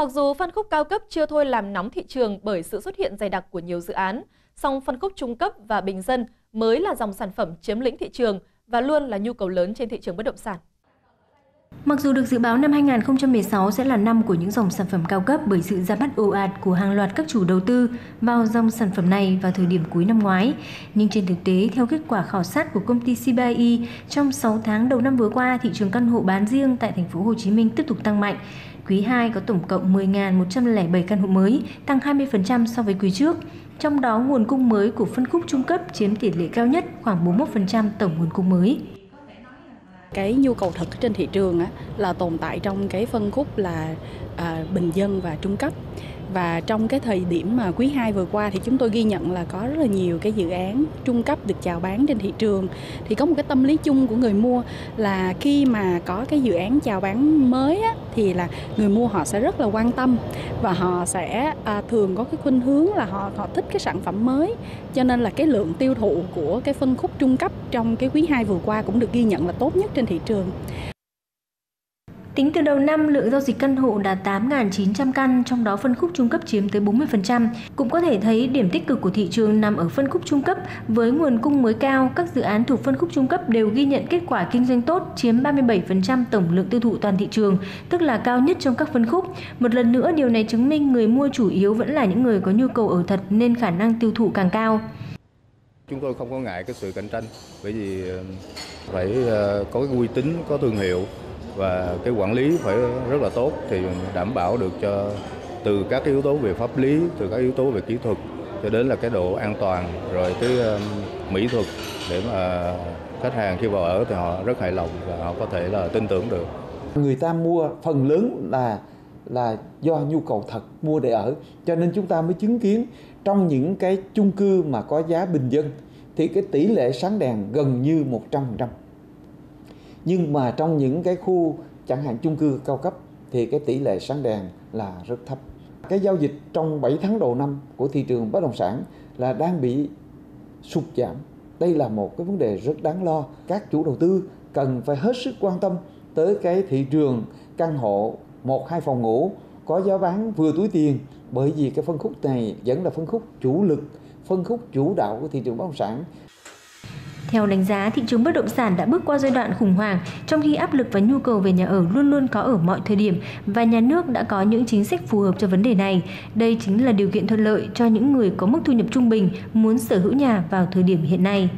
Mặc dù phân khúc cao cấp chưa thôi làm nóng thị trường bởi sự xuất hiện dày đặc của nhiều dự án, song phân khúc trung cấp và bình dân mới là dòng sản phẩm chiếm lĩnh thị trường và luôn là nhu cầu lớn trên thị trường bất động sản. Mặc dù được dự báo năm 2016 sẽ là năm của những dòng sản phẩm cao cấp bởi sự ra mắt ồ ạt của hàng loạt các chủ đầu tư vào dòng sản phẩm này vào thời điểm cuối năm ngoái, nhưng trên thực tế, theo kết quả khảo sát của công ty CBI, trong 6 tháng đầu năm vừa qua, thị trường căn hộ bán riêng tại thành phố Hồ Chí Minh tiếp tục tăng mạnh. Quý 2 có tổng cộng 10.107 căn hộ mới, tăng 20% so với quý trước. Trong đó, nguồn cung mới của phân khúc trung cấp chiếm tỷ lệ cao nhất, khoảng 41% tổng nguồn cung mới cái nhu cầu thực trên thị trường á, là tồn tại trong cái phân khúc là à, bình dân và trung cấp và trong cái thời điểm mà quý 2 vừa qua thì chúng tôi ghi nhận là có rất là nhiều cái dự án trung cấp được chào bán trên thị trường thì có một cái tâm lý chung của người mua là khi mà có cái dự án chào bán mới á, thì là người mua họ sẽ rất là quan tâm và họ sẽ à, thường có cái khuynh hướng là họ họ thích cái sản phẩm mới cho nên là cái lượng tiêu thụ của cái phân khúc trung cấp trong cái quý 2 vừa qua cũng được ghi nhận là tốt nhất trên thị trường. Tính từ đầu năm, lượng giao dịch căn hộ đạt 8.900 căn, trong đó phân khúc trung cấp chiếm tới 40%. Cũng có thể thấy điểm tích cực của thị trường nằm ở phân khúc trung cấp. Với nguồn cung mới cao, các dự án thuộc phân khúc trung cấp đều ghi nhận kết quả kinh doanh tốt, chiếm 37% tổng lượng tiêu thụ toàn thị trường, tức là cao nhất trong các phân khúc. Một lần nữa, điều này chứng minh người mua chủ yếu vẫn là những người có nhu cầu ở thật nên khả năng tiêu thụ càng cao. Chúng tôi không có ngại cái sự cạnh tranh bởi vì ờ, phải ờ, có cái uy tín, có thương hiệu và cái quản lý phải rất là tốt thì đảm bảo được cho từ các cái yếu tố về pháp lý, từ các yếu tố về kỹ thuật cho đến là cái độ an toàn rồi cái mỹ thuật để mà khách hàng khi vào ở thì họ rất hài lòng và họ có thể là tin tưởng được. Người ta mua phần lớn là là do nhu cầu thật mua để ở cho nên chúng ta mới chứng kiến trong những cái chung cư mà có giá bình dân thì cái tỷ lệ sáng đèn gần như 100% nhưng mà trong những cái khu chẳng hạn chung cư cao cấp thì cái tỷ lệ sáng đèn là rất thấp. Cái giao dịch trong 7 tháng đầu năm của thị trường bất động sản là đang bị sụt giảm. Đây là một cái vấn đề rất đáng lo. Các chủ đầu tư cần phải hết sức quan tâm tới cái thị trường căn hộ, một, hai phòng ngủ, có giá bán vừa túi tiền. Bởi vì cái phân khúc này vẫn là phân khúc chủ lực, phân khúc chủ đạo của thị trường bất động sản theo đánh giá, thị trường bất động sản đã bước qua giai đoạn khủng hoảng, trong khi áp lực và nhu cầu về nhà ở luôn luôn có ở mọi thời điểm và nhà nước đã có những chính sách phù hợp cho vấn đề này. Đây chính là điều kiện thuận lợi cho những người có mức thu nhập trung bình muốn sở hữu nhà vào thời điểm hiện nay.